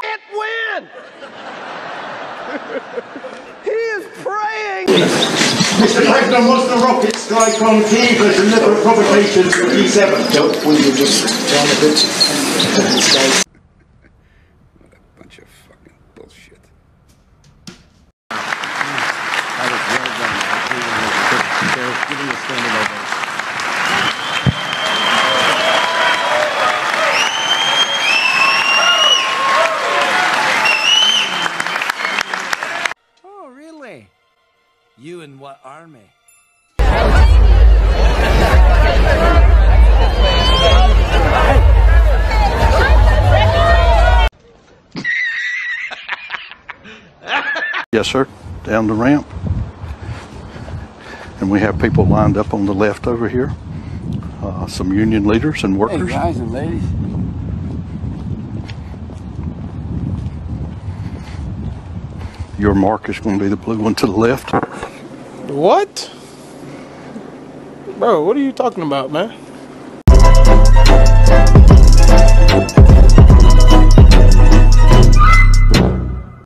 can't win. he is praying. Mr. Magnum was the rocket strike on Kiev a deliberate provocation to G7. Don't will you just down a bit and stay What a bunch of fucking bullshit. Oh, You in what army? Yes, sir. Down the ramp. And we have people lined up on the left over here. Uh, some union leaders and workers. Hey, workers. guys and ladies. Your mark is going to be the blue one to the left. What? Bro, what are you talking about, man?